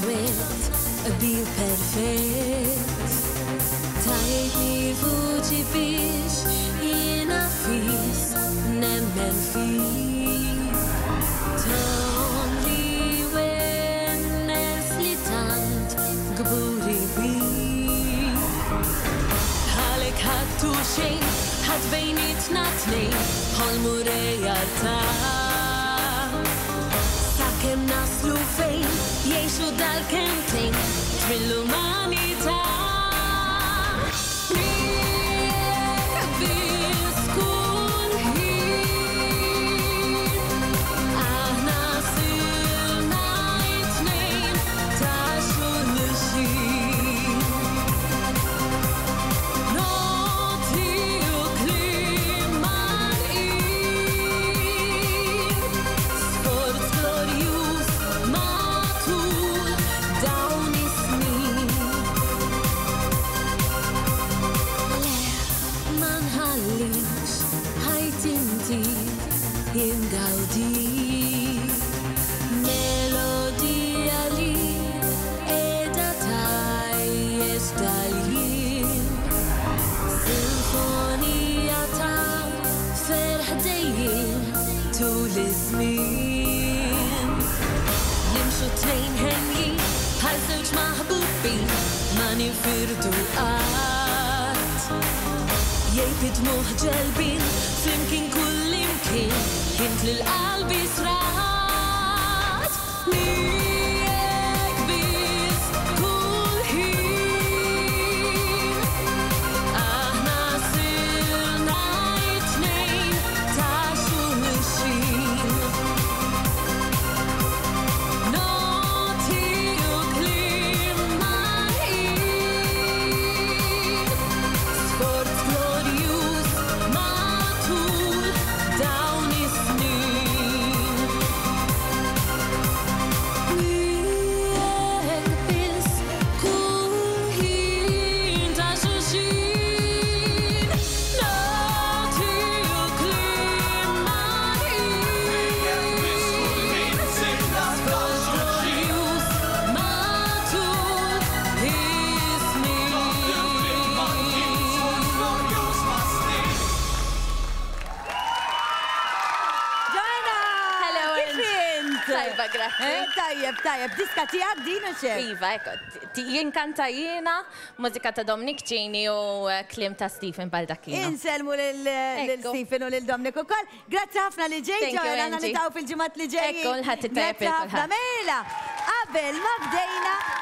souhaite be perfect. Tiny Fuji fish in a feast, Nemen feast. Only when Nestle tant, Gburi be. Halek hat tu shei, hat veinit natnei, Holmurei ata. Sakem nasu Pensu dal-kemping, fil-umanita. nifirdu għat Jajbid muħ ġelbin Flimkien kullimkien kind til albisra grazie. Eh, tajjeb, tajjeb, diska ti għaddina xe. Iva, ekko, jinkanta jina, muzika ta' Dominik Ċini u eh, klim ta' Stephen Baldacchino. Inselmu l-Stephen eh, u l-Dominik u koll. Grazie għafna li ġej, ġojna, għanna li fil-ġimat li ġej. Ekko, l-ħatti tajjeb. Grazie ħafna, mela. Qabel ma bdejna